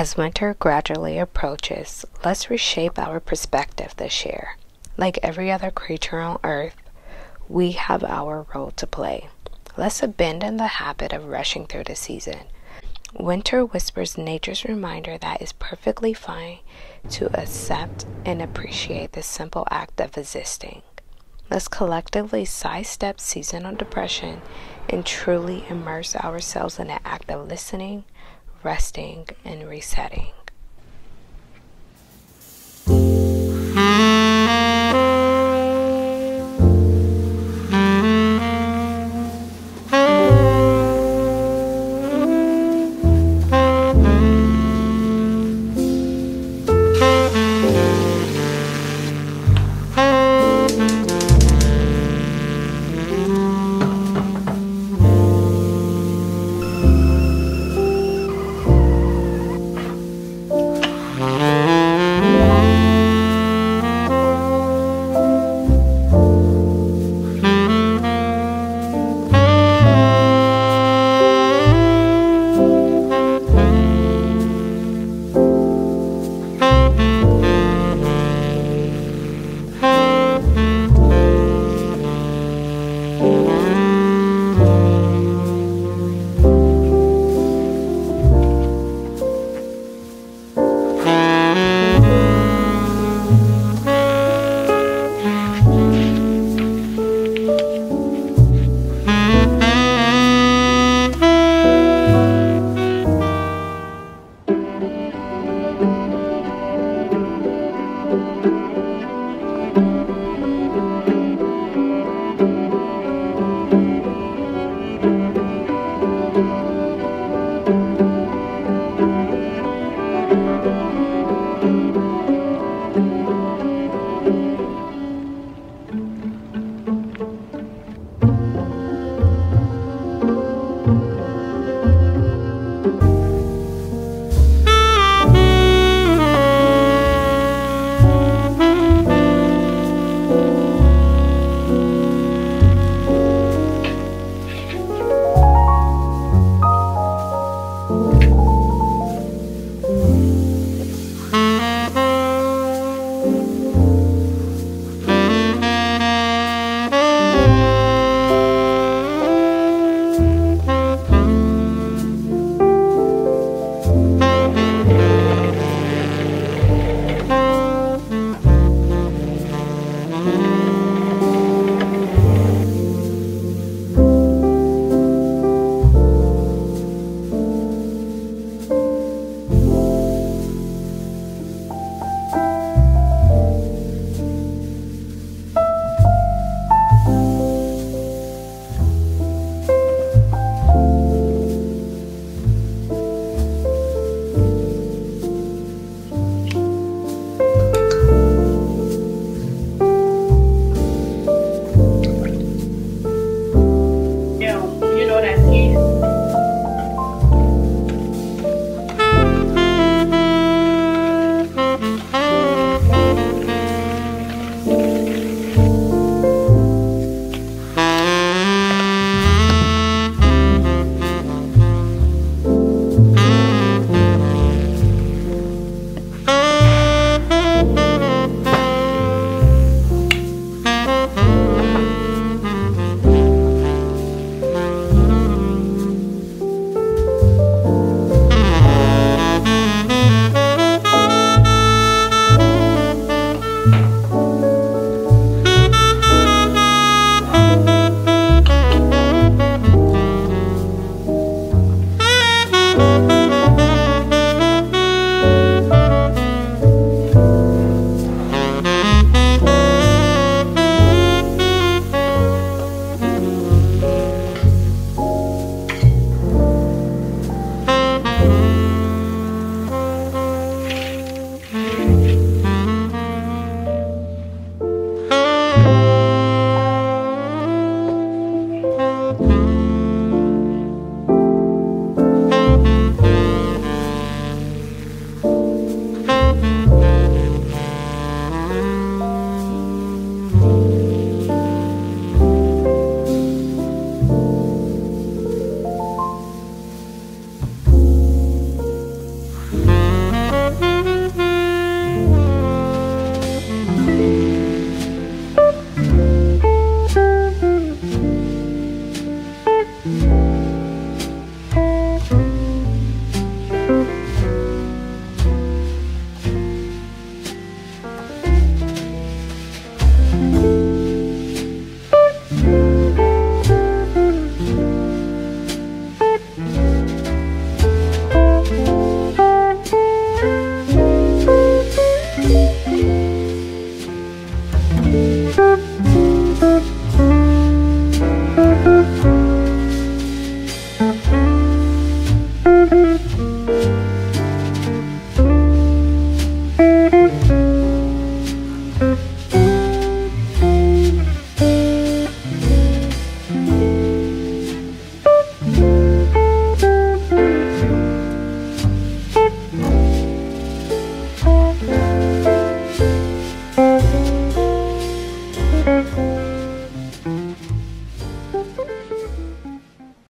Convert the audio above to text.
As winter gradually approaches, let's reshape our perspective this year. Like every other creature on earth, we have our role to play. Let's abandon the habit of rushing through the season. Winter whispers nature's reminder that it's perfectly fine to accept and appreciate the simple act of existing. Let's collectively sidestep seasonal depression and truly immerse ourselves in the act of listening, resting, and resetting.